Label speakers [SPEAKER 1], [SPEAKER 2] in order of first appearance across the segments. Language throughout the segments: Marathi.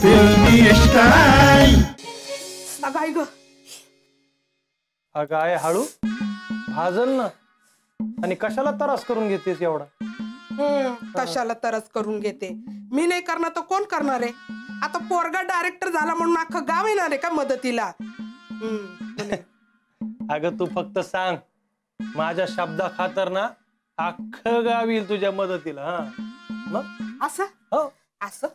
[SPEAKER 1] फिल्मी स्टाईल.
[SPEAKER 2] अगं आई ग
[SPEAKER 3] अगं आहे हळू. भाजल ना. आणि कशाला त्रास करून घेतेस एवढा?
[SPEAKER 2] कशाला तरच करून घेते? मी नाही करणार तर कोण करणार आहे? आता पोरगा डायरेक्टर झाला म्हणून अख्खं गाव येणार आहे का मदतीला.
[SPEAKER 3] अगं तू फक्त सांग. माझ्या शब्दा खातर ना अख्खं गाव येईल तुझ्या मदतीला हा. मग?
[SPEAKER 2] असं?
[SPEAKER 3] हो.
[SPEAKER 2] असं?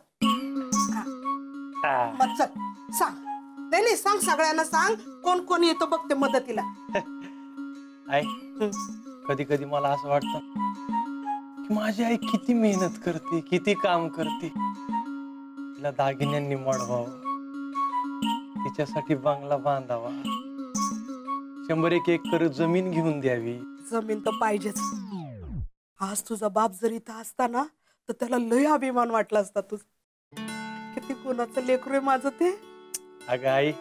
[SPEAKER 3] हा.
[SPEAKER 2] चल सांग. नाही नाही सांग सगळ्यांना सांग कोण कोण येतो बघते मदतीला.
[SPEAKER 3] आई कधी कधी मला असं वाटतं की माझी आई किती मेहनत करते किती काम करते. तिला दागिन्यांनी मडवावं तिच्यासाठी बंगला बांधावा. शंभर एक एकर जमीन घेऊन द्यावी.
[SPEAKER 2] जमीन तर पाहिजेच. आज तुझा बाप जर इथं असता ना तर त्याला लय अभिमान वाटला असता तुझ किती गुणाचं लेकरू आहे माझं ते?
[SPEAKER 3] अगं आई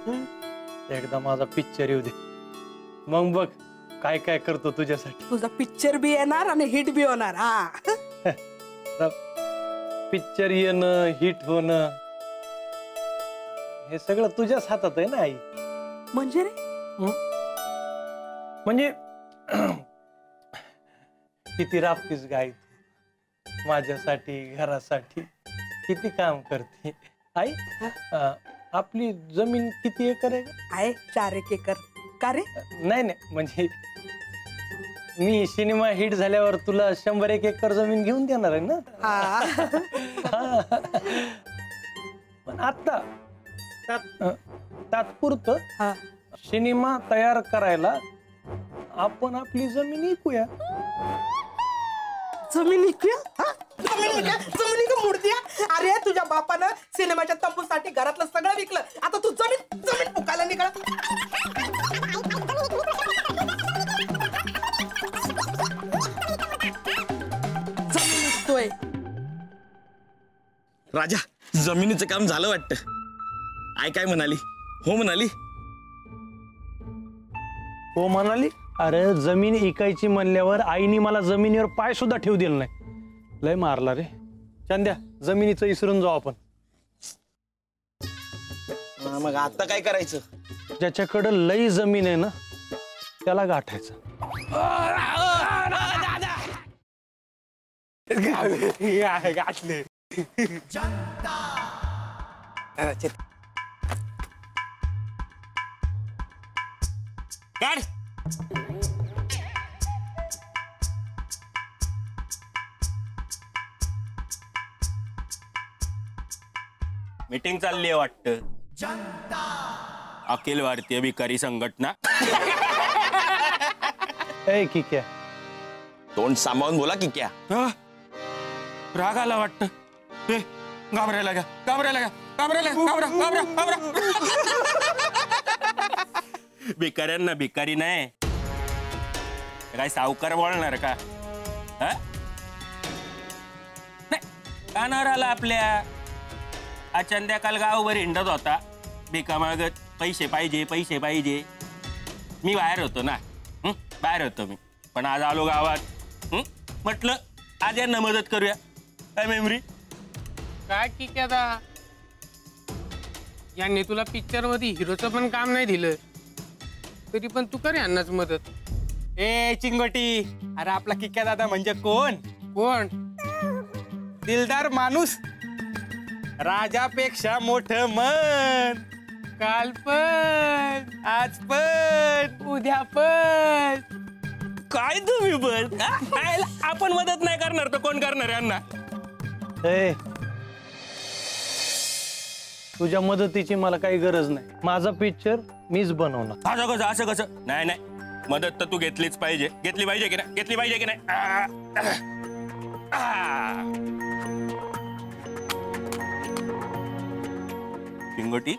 [SPEAKER 3] एकदा माझा पिक्चर येऊ दे. मग बघ काय काय करतो तुझ्यासाठी.
[SPEAKER 2] तुझा पिक्चर बी येणार आणि हिट बी होणार हा.
[SPEAKER 3] पिक्चर येणं हिट होणं हे सगळं तुझ्याच हातात आहे ना आई?
[SPEAKER 2] म्हणजे रे?
[SPEAKER 3] म्हणजे किती राबतीस गाय तू. माझ्यासाठी घरासाठी किती काम करते. आई अं, आपली जमीन किती एकर आहे?
[SPEAKER 2] आहे चार एक एकर. का रे?
[SPEAKER 3] नाही नाही म्हणजे मी सिनेमा हिट झाल्यावर तुला शंभर एक एकर जमीन घेऊन देणार आहे ना?
[SPEAKER 2] हा.
[SPEAKER 3] पण आता तात- अं, तात्पुरतं
[SPEAKER 2] हा.
[SPEAKER 3] सिनेमा तयार करायला आपण आपली जमीन विकूया.
[SPEAKER 2] जमीन विकूया हा? जमीन विकूया जमिनी का मुडद्या अरे तुझ्या बापानं सिनेमाच्या तंबूसाठी घरातलं सगळं विकलं. आता तू जमीन जमीन फुकायला निघाला.
[SPEAKER 4] राजा जमिनीचं काम झालं वाटतं. आय काय म्हणाली? हो म्हणाली?
[SPEAKER 3] हो म्हणाली? अरे जमीन इकायची म्हणल्यावर आईने मला जमिनीवर पाय सुद्धा ठेवू दिला नाही. लय मारला रे. चंद्या जमिनीचं इसरून जाऊ आपण.
[SPEAKER 4] मग आता काय करायचं?
[SPEAKER 3] ज्याच्याकडं लई जमीन आहे ना त्याला गाठायचं.
[SPEAKER 5] गाठले
[SPEAKER 4] काढ मीटिंग चालली आहे वाटत. अखिल भारतीय भिकारी संघटना.
[SPEAKER 3] ए किक्या.
[SPEAKER 4] तोंड सांभाळून बोला की क्या
[SPEAKER 5] राग आला वाटत. ए घाबरायला का घाबरायला घाबरायला घाबरा घाबरा घाबरा.
[SPEAKER 4] भिकाऱ्यांना भिकारी नाही. काय सावकार बोलणार का? नाही, कानावर आला आपल्या? अचंद्या काल गावभर हिंडत होता. भिका मागत पैसे पाहिजे पैसे पाहिजे. मी बाहेर होतो ना. हं? बाहेर होतो मी. पण आज आलो गावात. हं? म्हटलं आज यांना मदत करूया. काय मेमरी?
[SPEAKER 6] काय की आता? यांनी तुला पिक्चर हिरोचं पण काम नाही दिलं. तरी पण तू कर यांनाच मदत.
[SPEAKER 5] ए चिंगोटी. अरे आपला किक्या दादा म्हणजे कोण?
[SPEAKER 6] कोण?
[SPEAKER 5] दिलदार माणूस. राजापेक्षा मोठ मन.
[SPEAKER 6] काल पण
[SPEAKER 5] आज पण
[SPEAKER 6] उद्या पण.
[SPEAKER 4] काय तुम्ही पण? आपण मदत नाही करणार तर कोण करणार यांना?
[SPEAKER 3] तुझ्या मदतीची मला काही गरज नाही. माझा पिक्चर मीच बनवणार.
[SPEAKER 4] असं कसं असं कसं? नाही नाही. मदत तर तू घेतलीच पाहिजे. घेतली पाहिजे की नाही? घेतली पाहिजे की नाही? पिंगोटी।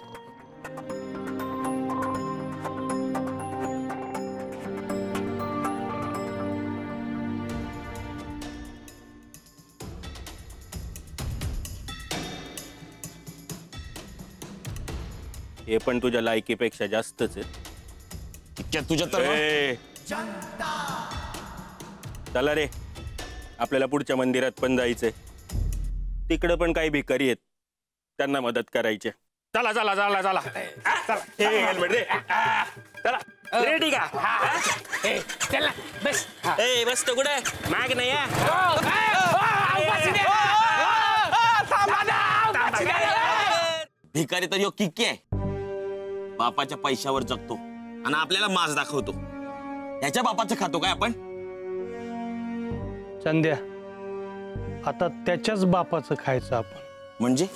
[SPEAKER 4] हे पण तुझ्या लायकीपेक्षा जास्तच आहे.
[SPEAKER 7] तुझ्या तर
[SPEAKER 4] ए. चला रे. आपल्याला पुढच्या मंदिरात पण जायचंय. तिकडं पण काही भिकारी आहेत. त्यांना मदत करायची चला चला चला चला. हा, चला. हे हेल्मेट रे चला. रेडी का. ए, चला. बस. ए बस तो कुठे? माग नाही हा.
[SPEAKER 7] भिकारी तर यो किक्की आहे. बापाच्या पैशावर जगतो आणि आपल्याला मास दाखवतो. त्याच्या बापाचं खातो काय आपण?
[SPEAKER 3] चंद्या आता त्याच्याच बापाचं खायचं आपण.
[SPEAKER 7] म्हणजे?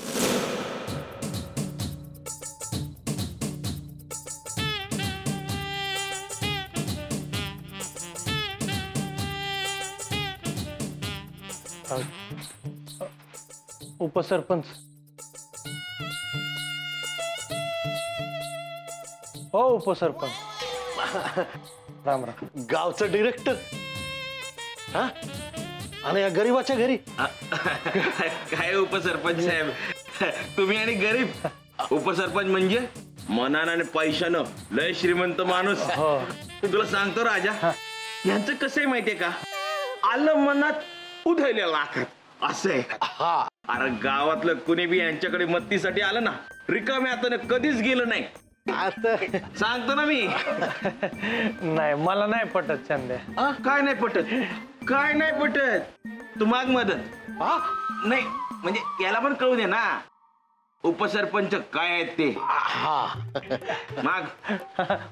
[SPEAKER 3] उपसरपंच हो उपसरपंच राम राम।
[SPEAKER 8] गावचं डिरेक्टर हा? आणि या गरीबाच्या घरी?
[SPEAKER 7] काय उपसरपंच साहेब? तुम्ही आणि गरीब? उपसरपंच म्हणजे? मनानं आणि पैशानं लय श्रीमंत माणूस. तुला सांगतो राजा यांचं कसं आहे माहितीये का? आलं मनात उधळल्या लाखात. असं आहे. अरे गावातलं कुणी बी यांच्याकडे मत्तीसाठी आलं ना रिकाम्या हाताने कधीच गेलं नाही.
[SPEAKER 8] आता
[SPEAKER 7] सांगतो ना मी.
[SPEAKER 3] नाही मला नाही पटत चंद्या
[SPEAKER 7] काय नाही पटत? काय नाही पटत? तू माग मदत.
[SPEAKER 8] हा?
[SPEAKER 7] नाही म्हणजे याला पण कळू दे ना. उपसरपंच काय आहेत ते? माग.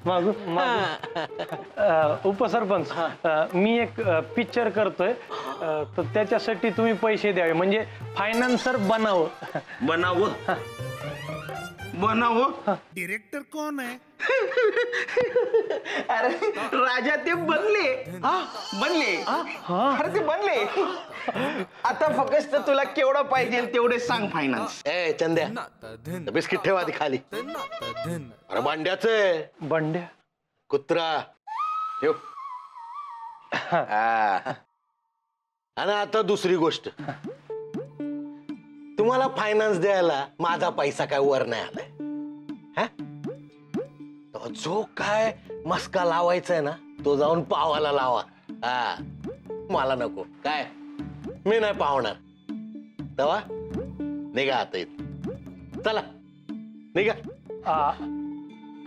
[SPEAKER 3] मागू मागू. अ, उपसरपंच अ, मी एक पिक्चर करतोय. अ, तर त्याच्यासाठी तुम्ही पैसे द्यावे. म्हणजे फायनान्सर बनावं.
[SPEAKER 7] बनाव? बनाव
[SPEAKER 1] डायरेक्टर कौन है?
[SPEAKER 7] अरे राजा ते बनले. बनले. अरे ते बनले. आता फक्त तुला केवढं पाहिजे तेवढे सांग फायनान्स
[SPEAKER 8] ए चंद्या. बिस्किट ठेवा खाली. अरे मांड्याच
[SPEAKER 3] बंड्या
[SPEAKER 8] कुत्रा. ठेव. हा. आणि आता दुसरी गोष्ट. तुम्हाला फायनान्स द्यायला माझा पैसा काय वर नाही आलाय. हा? तो जो काय मस्का लावायचा आहे ना तो जाऊन पावाला लावा. हा. मला नको. काय? मी नाही पावणार. तेव्हा निघा आता चला. निघा.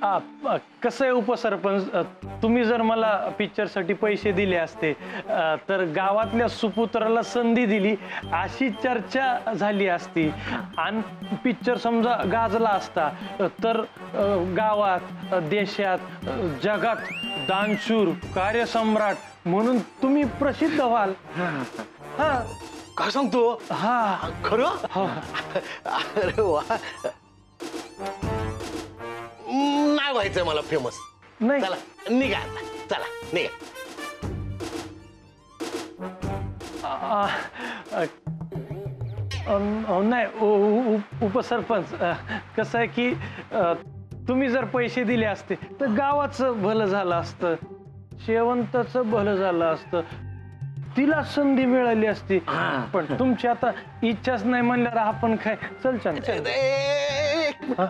[SPEAKER 3] आ, आ, अ, कसं आहे उपसरपंच? तुम्ही जर मला पिक्चरसाठी पैसे दिले असते तर गावातल्या सुपुत्राला संधी दिली अशी चर्चा झाली असती. आणि पिक्चर समजा गाजला असता तर गावात देशात जगात दानशूर कार्यसम्राट म्हणून तुम्ही प्रसिद्ध व्हाल. हा.
[SPEAKER 8] काय सांगतो?
[SPEAKER 3] हा.
[SPEAKER 8] खरं? अरे वा. व्हायचंय मला फेमस
[SPEAKER 3] नाही.
[SPEAKER 8] चला निघा आता. चला निघा.
[SPEAKER 3] आ, अ, अम, अ, नाही उ- उ- उपसरपंच अ, कसं आहे की अ, तुम्ही जर पैसे दिले असते तर गावाचं भलं झालं असतं शेवंताचं भलं झालं असतं तिला संधी मिळाली असती. पण तुमची आता इच्छाच नाही म्हणल्यावर आपण काय? चल चल.
[SPEAKER 8] एक?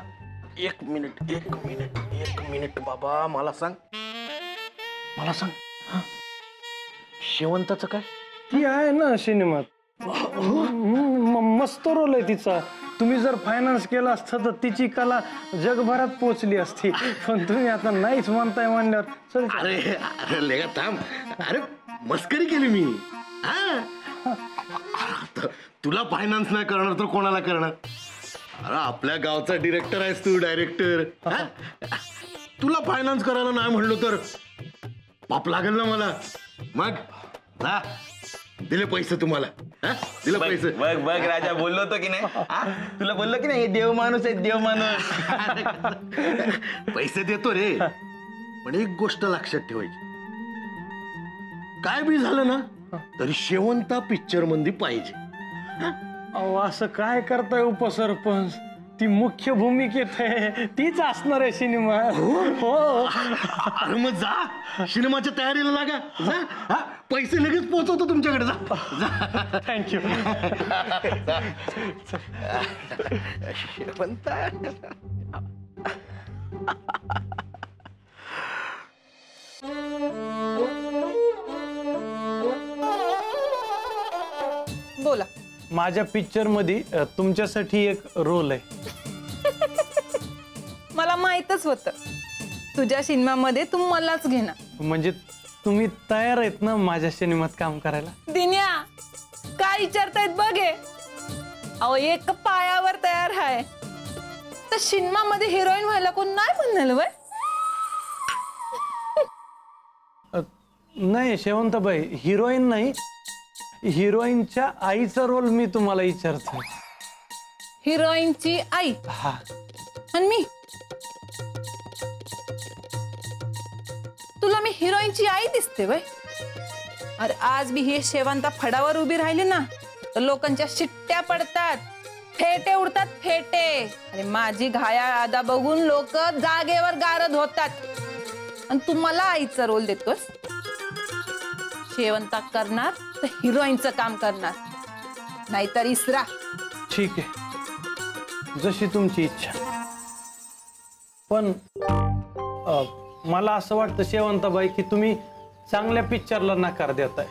[SPEAKER 8] एक मिनिट एक मिनिट एक मिनिट बाबा मला सांग. मला सांग. हा? शेवंताचं काय?
[SPEAKER 3] ती आहे ना सिनेमात. म- मस्त रोल आहे तिचा. तुम्ही जर फायनान्स केला असतं तर तिची कला जगभरात पोचली असती. पण तुम्ही आता नाहीच म्हणताय म्हणल्यावर. चल. चल.
[SPEAKER 8] अरे अरे लेगा थांब. अरे मस्करी केली मी. हा? आता तुला फायनान्स नाही करणार तर कोणाला करणार? अरे आपल्या गावचा डिरेक्टर आहेस तू डायरेक्टर तुला फायनान्स करायला नाही म्हणलो तर? पाप लागेल ना मला. मग? हा? दिले पैसे तुम्हाला. हा? दिले पैसे.
[SPEAKER 7] बघ बघ राजा बोललो होतो की नाही? हा? तुला बोललो की नाही? हे देव माणूस आहे देव माणूस.
[SPEAKER 8] पैसे देतो रे. पण एक गोष्ट लक्षात ठेवायची. काय बी झालं ना तरी शेवंता पिक्चरमध्ये पाहिजे.
[SPEAKER 3] अहो असं काय करताय उपसरपंच? ती मुख्य भूमिकेत आहे. तीच असणार आहे सिनेमा. हो?
[SPEAKER 8] अरे मग जा. सिनेमाच्या तयारीला लागा. जा. हा, पैसे लगेच पोहोचवतो तुमच्याकडे. जा. जा.
[SPEAKER 3] थँक्यू
[SPEAKER 8] शेवंता
[SPEAKER 2] बोला.
[SPEAKER 3] माझ्या पिक्चरमध्ये अ, तुमच्यासाठी एक रोल आहे.
[SPEAKER 9] मला माहीतच होतं. तुझ्या सिनेमामध्ये तू मलाच घेणार.
[SPEAKER 3] म्हणजे तुम्ही तयार आहेत ना माझ्या सिनेमात काम करायला?
[SPEAKER 9] दिन्या काय विचारतायत बघे. अहो एक पायावर तयार आहे तर सिनेमामध्ये हिरोईन व्हायला कोण नाही म्हणलं वय?
[SPEAKER 3] अ, नाही शेवंतबाई हिरोईन नाही. हिरोईनच्या आईचा रोल मी तुम्हाला विचारतो
[SPEAKER 9] हिरोईनची आई?
[SPEAKER 3] हा.
[SPEAKER 9] आणि मी? तुला मी हिरोईनची आई दिसते वय. अरे आज मी हे शेवंता फडावर उभी राहिली ना तर लोकांच्या शिट्ट्या पडतात. फेटे उडतात फेटे. अरे माझी घाया आदा बघून लोक जागेवर गारद होतात. आणि तू मला आईचा रोल देतोस? शेवंता करणार तर हिरोईनचं काम करणार. नाहीतर इसरा.
[SPEAKER 3] ठीक आहे. जशी तुमची इच्छा. पण अ, मला असं वाटतं शेवंताबाई की तुम्ही चांगल्या पिक्चरला नकार देताय.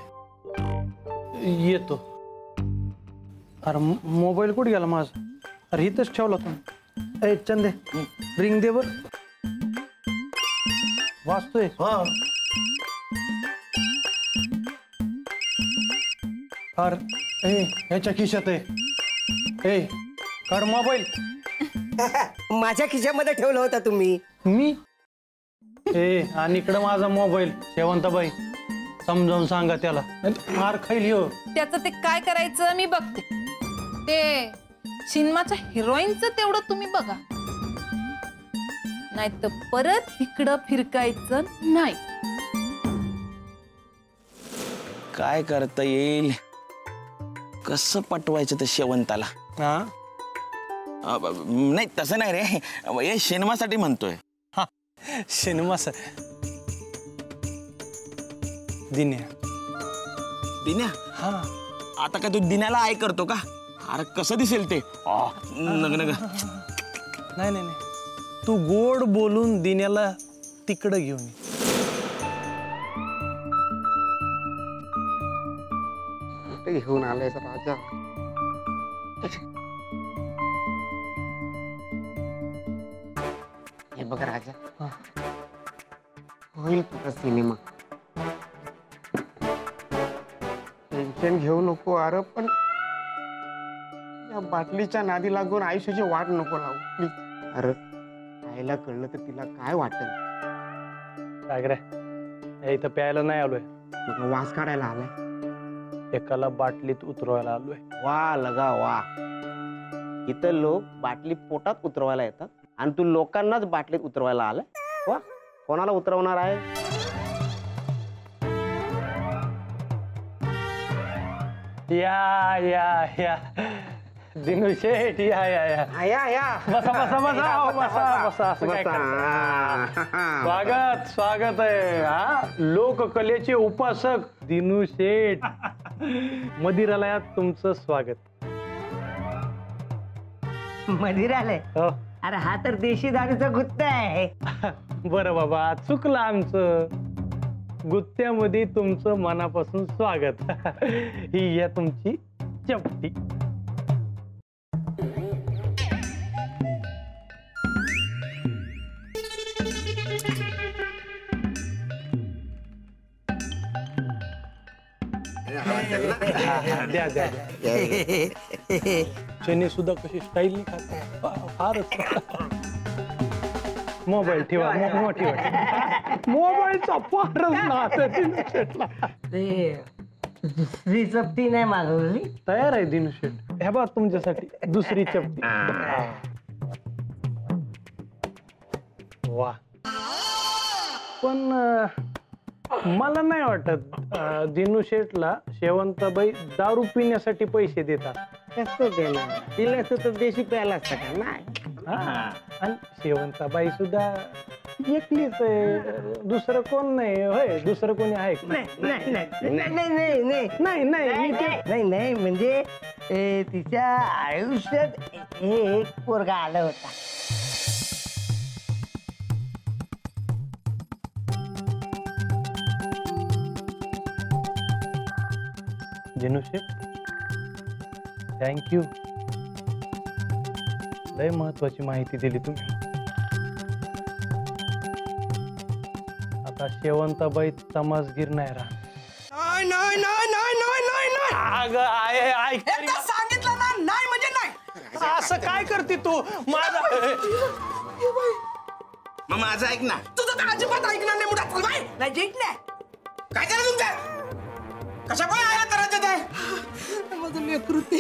[SPEAKER 3] येतो. अरे मोबाईल कुठे गेला माझा? अरे इथंच ठेवला तुम्ही. ए चंदे रिंग दे बर. वाचतोय अरे ए ह्याच्या खिशात आहे ए काढ मोबाईल
[SPEAKER 10] माझ्या खिशामध्ये ठेवलं होता तुम्ही.
[SPEAKER 3] मी? ए आणि इकडं माझा मोबाईल शेवंताबाई. समजावून सांगा त्याला. मार खाईल हो
[SPEAKER 9] त्याचं ते काय करायचं मी बघते. ते सिनेमाच्या हिरोईनचं तेवढं तुम्ही बघा. नाही तर परत इकडं फिरकायचं नाही.
[SPEAKER 7] काय करता येईल? कसं पटवायचं त्या शेवंताला?
[SPEAKER 3] हा?
[SPEAKER 7] अ, ब- ब- नाही तसं नाही रे. हे सिनेमासाठी म्हणतोय.
[SPEAKER 3] Cinema sir Dinya.
[SPEAKER 7] दिन्या?
[SPEAKER 3] हा.
[SPEAKER 7] आता काय तू दिन्याला आय करतो का? अरे कसं दिसेल ते? आ, नग नग.
[SPEAKER 3] नाही नाही नाही. तू गोड बोलून दिन्याला तिकडं घेऊन ये.
[SPEAKER 6] घेऊन आलायस राजा. हे बघ राजा होईल तुझा सिनेमा. टेन्शन घेऊ नको अरे पण या बाटलीच्या नादी लागून आयुष्याची वाट नको लावू प्लीज अरे आईला कळलं तर तिला काय वाटेल?
[SPEAKER 3] काय रे? इथं प्यायला नाही आलोय.
[SPEAKER 6] वास काढायला आलाय?
[SPEAKER 3] एकाला बाटलीत उतरवायला आलोय.
[SPEAKER 6] वा लगा वा. इथं लोक बाटली पोटात उतरवायला येतात आणि तू लोकांनाच बाटलीत उतरवायला आलाय. वा कोणाला उतरवणार आहे?
[SPEAKER 3] या या या. दिनू शेठ या या या.
[SPEAKER 6] या या.
[SPEAKER 3] बसा बसा बसा अहो, बसा बसा असं काय करता?
[SPEAKER 6] बसा.
[SPEAKER 3] स्वागत स्वागत आहे. हा लोककलेचे उपासक दिनू शेठ. मदिरालयात तुमचं स्वागत.
[SPEAKER 10] मधीर आलंय
[SPEAKER 3] हो.
[SPEAKER 10] अरे हा तर देशी दारूचा गुत्ता आहे.
[SPEAKER 3] बरं बाबा चुकलं आमचं. गुत्त्यामध्ये तुमचं मनापासून स्वागत. ही या तुमची चपटी. द्या द्या द्या चने सुद्धा कशी स्टाईल खात. फारच. मोबाईल ठेवा मो- मो- ठेवा. मोबाईलचा फारच.
[SPEAKER 10] दुसरी चपटी नाही मागवली.
[SPEAKER 3] तयार आहे दिनू शेठ ह्या बा तुमच्यासाठी दुसरी चपटी. वा. पण मला नाही वाटत दिनू शेठला शेवंताबाई दारू पिण्यासाठी पैसे देतात.
[SPEAKER 6] देणार? तिला तर देशी प्यायला असता का? नाही.
[SPEAKER 3] आणि शेवंताबाई सुद्धा एकलीच आहे. दुसरं कोण नाही होय? दुसरं कोणी आहे
[SPEAKER 10] नाही नाही नाही. नाही. नाही नाही
[SPEAKER 3] नाही. नाही
[SPEAKER 10] नाही म्हणजे तिच्या आयुष्यात एक पोरगा आला होता.
[SPEAKER 3] दिनू शेठ थँक्यू लय महत्वाची माहिती दिली तुम्ही. आता शेवंताबाई तमासगीर नाही राहणार.
[SPEAKER 2] नाही नाही नाही नाही नाही नाही नाही.
[SPEAKER 3] अगं आहे ऐक तरी.
[SPEAKER 2] एकदा सांगितलं ना नाही म्हणजे नाही.
[SPEAKER 3] असं काय करते तू? माझा
[SPEAKER 7] मग माझं ऐक ना.
[SPEAKER 2] तुझं तर अजिबात ऐकणार नाही मुठा नाही जिंकले
[SPEAKER 6] काय करा तुमचं? कशा आया
[SPEAKER 2] माझं लेकरू ते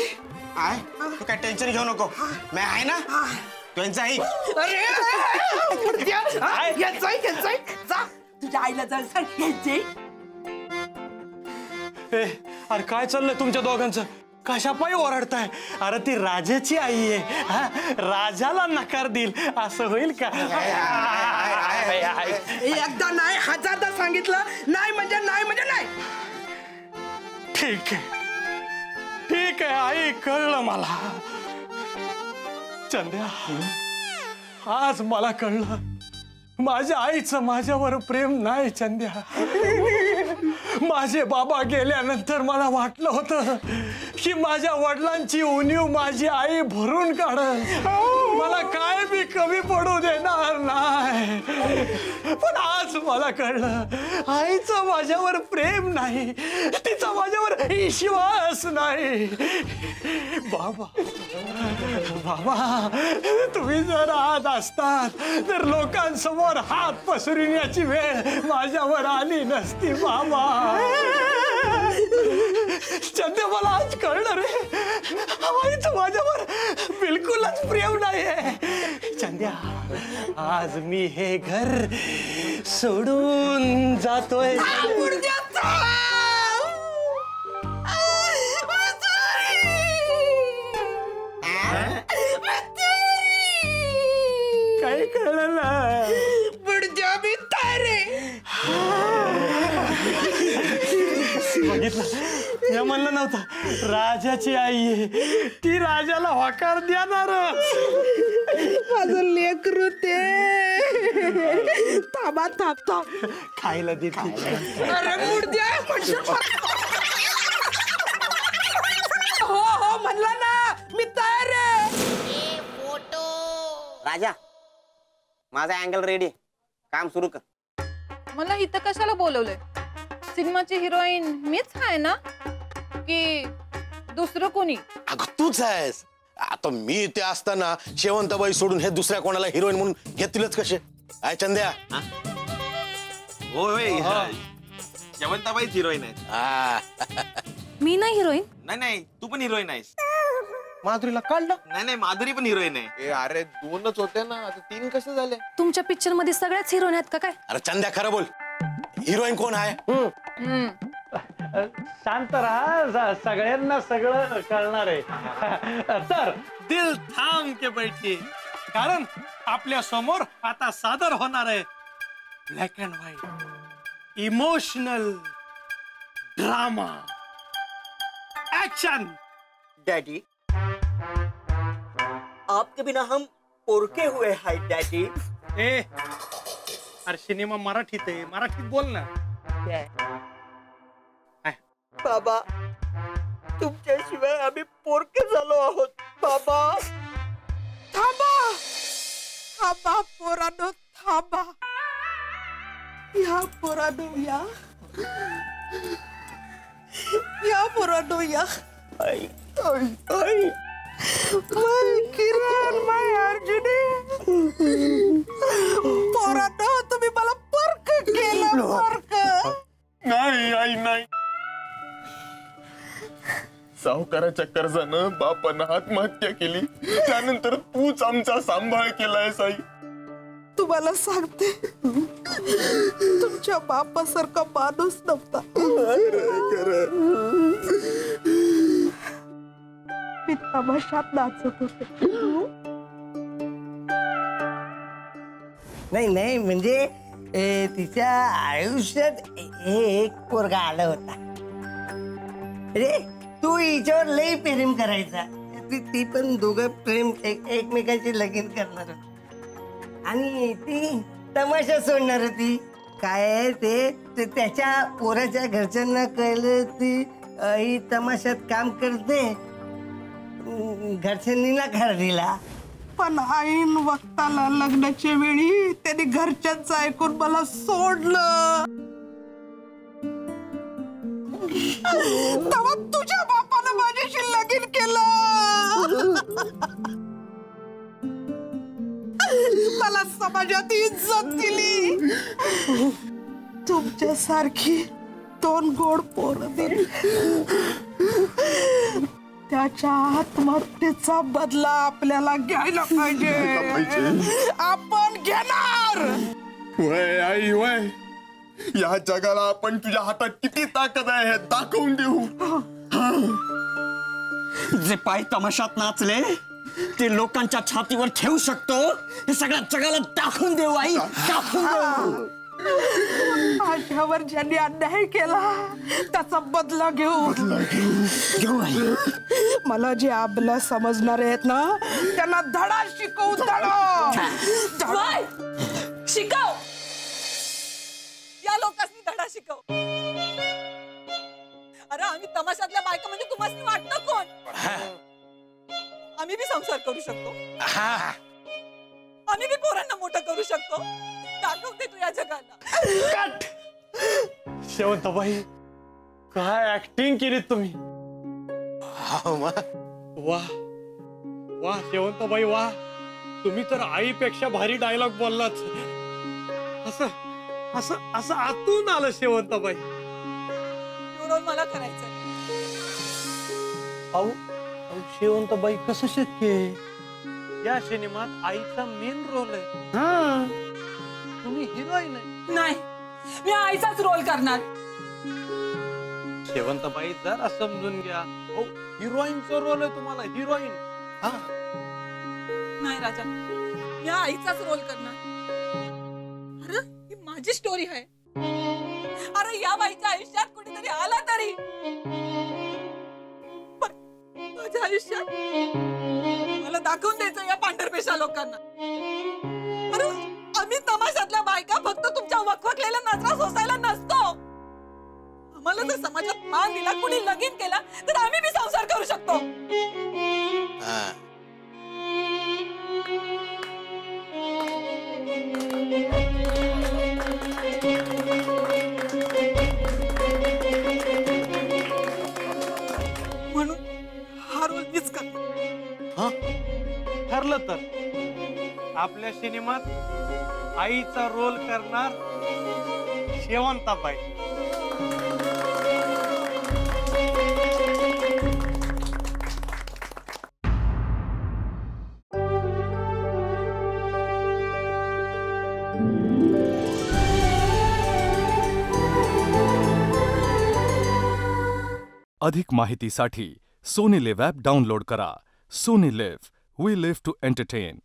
[SPEAKER 6] आय तू काय टेन्शन घेऊ नको. मी आहे ना? त्यांचं.
[SPEAKER 2] जा. तुझ्या आईला.
[SPEAKER 3] ए, अरे काय चाललंय तुमच्या दोघांचं? कशा पायी ओरडताय? अरे ती राजाची आई आहे. हा? राजाला नकार देईल. असं होईल का.
[SPEAKER 2] एकदा नाही हजारदा सांगितलं. नाही म्हणजे नाही म्हणजे नाही.
[SPEAKER 3] ठीक आहे. ठीक आहे आई कळलं मला. चंद्या आज मला कळलं. माझ्या आईचं माझ्यावर प्रेम नाही चंद्या. माझे बाबा गेल्यानंतर मला वाटलं होतं की माझ्या वडिलांची उणीव माझी आई भरून काढल. मला काय मी कमी पडू देणार नाही. पण आज मला कळलं आईचं माझ्यावर प्रेम नाही तिचा माझ्यावर विश्वास नाही. बाबा बाबा तुम्ही जर आत असतात तर लोकांसमोर हात पसरण्याची वेळ माझ्यावर आली नसती बाबा. चंद्र मला आज कळणार रे। आईचं माझ्यावर बिलकुलच प्रेम नाहीये चंद्या, आज मी हे घर सोडून जातोय। राजाची आई आहे ती राजाला होकार देणार
[SPEAKER 2] माझं लेकरू ते। थांबा थांब थांब.
[SPEAKER 3] खायला देते
[SPEAKER 2] अरे हो हो म्हणला ना मी तयार आहे.
[SPEAKER 6] राजा माझा अँगल रेडी काम सुरू कर.
[SPEAKER 9] मला इथं कशाला बोलवलंय? सिनेमाची हिरोईन मीच आहे ना? की दुसरं कोणी?
[SPEAKER 8] अगं तूच आहेस. आता मी ते असताना शेवंताबाई सोडून हे दुसऱ्या कोणाला हिरोईन म्हणून घेतीलच कसे? काय चंद्या.
[SPEAKER 7] होय होय हिरोईन. आहे
[SPEAKER 8] हा.
[SPEAKER 11] मी नाही हिरोईन?
[SPEAKER 7] नाही नाही तू पण हिरोईन आहेस.
[SPEAKER 3] माधुरीला काढलं
[SPEAKER 7] नाही नाही माधुरी पण हिरोईन आहे.
[SPEAKER 8] अरे दोनच होते ना आता तीन कसे झाले?
[SPEAKER 11] तुमच्या पिक्चर मध्ये सगळ्याच हिरोईन आहेत का काय?
[SPEAKER 8] अरे चंद्या खरं बोल. हिरोईन कोण आहे?
[SPEAKER 9] हम्म.
[SPEAKER 3] शांत राहा स- सगळ्यांना सगळं कळणार आहे. तर दिल थांब के बैठिए कारण आपल्या समोर आता सादर होणार आहे black and white emotional drama action
[SPEAKER 10] daddy आपके बिना हम पोरके हुए हैं डैडी
[SPEAKER 3] ए अरे सिनेमा मराठीत आहे. मराठीत बोल ना.
[SPEAKER 10] बाबा तुमच्याशिवाय आम्ही पोरके झालो आहोत बाबा.
[SPEAKER 2] थांबा. थांबा पोरानो थांबा. या पोरानो या. या पोरानो या.
[SPEAKER 10] आई आई आई.
[SPEAKER 2] माय किरण माय अर्जुनी. पोरानो तुम्ही मला पर्क केलं पर्क
[SPEAKER 5] नाही आई नाही. सावकाराच्या कर्जानं बापानं आत्महत्या केली. त्यानंतर तूच आमचा सांभाळ केलाय आई
[SPEAKER 2] तुम्हाला सांगते. तुमच्या बापासारखा माणूस नव्हता. मी तमाशात नाचत होते.
[SPEAKER 10] नाही नाही म्हणजे ए, तिच्या आयुष्यात ए- एक पोरगा आला होता. रे तू हिच्यावर लई प्रेम करायचा. ती ती पण दोघं प्रेम एक लगीन करणार होती. आणि ती तमाशा सोडणार होती. काय आहे ते? ते त्याच्या पोराच्या घरच्यांना कळलं ती अ, ही तमाशात काम करते. घरच्यांनी ना घर दिला.
[SPEAKER 2] पण ऐन वक्ताला लग्नाच्या वेळी त्याने घरच्यांचं ऐकून मला सोडलं. तेव्हा तुझ्या बापानं माझ्याशी लगीन केलं. मला समाजात इज्जत दिली. तुमच्यासारखी दोन गोड पोरं दिली. त्याच्या आत्महत्येचा बदला आपल्याला घ्यायला पाहिजे. आपण घेणार.
[SPEAKER 12] वय आई वय. या जगाला आपण तुझ्या हातात किती ताकद आहे हे दाखवून देऊ.
[SPEAKER 13] जे पाय तमाशात नाचले ते लोकांच्या छातीवर ठेवू शकतो हे सगळ्या जगाला दाखवून देऊ आई. दाखवून देऊ.
[SPEAKER 2] माझ्यावर ज्यांनी अन्याय केला त्याचा बदला घेऊ.
[SPEAKER 13] घेऊ. आई.
[SPEAKER 2] मला जे आपलं समजणार आहेत ना त्यांना धडा शिकवू धडा.
[SPEAKER 14] शिकव. या लोकांनी धडा शिकव. अरे आम्ही तमाशातल्या बायका म्हणजे तुम्हाला वाटतं कोण? आम्ही बी संसार करू शकतो. आम्ही बी पोरांना मोठं करू शकतो. दाखवते तू या जगाला.
[SPEAKER 3] शेवंताबाई काय ऍक्टिंग केली तुम्ही? वा. वा शेवंताबाई वा. तुम्ही तर आईपेक्षा भारी डायलॉग बोललाच असं असं असं आतून आलं शेवंताबाई.
[SPEAKER 14] रोल मला करायचं
[SPEAKER 3] अहो अहो, शेवंताबाई कसं शक्य आहे? या सिनेमात आईचा मेन रोल आहे. तुम्ही हिरोईन आहे
[SPEAKER 14] नाही मी आईचाच रोल करणार.
[SPEAKER 3] शेवंताबाई जरा समजून घ्या. हो हिरोईनचा रोल आहे तुम्हाला हिरोईन
[SPEAKER 14] नाही राजा मी आईचाच रोल करणार. ही माझी स्टोरी आहे. अरे या बाईच्या आयुष्यात कुणीतरी आला तरी. माझ्या आयुष्यात मला दाखवून द्यायचं या पांढरपेशा लोकांना. अरे आम्ही तमाशातल्या बायका फक्त तुमच्या वखवकलेल्या नजरा सोसायला नसतो. आम्हाला जर समाजात मान दिला कुणी लगीन केला तर आम्ही बी संसार करू शकतो. म्हणून
[SPEAKER 3] ठरलं तर. आपल्या सिनेमात आईचा रोल करणार शेवंताबाई.
[SPEAKER 15] अधिक माहितीसाठी सोनी लिव्ह डाउनलोड करा. Suni live, we live to entertain.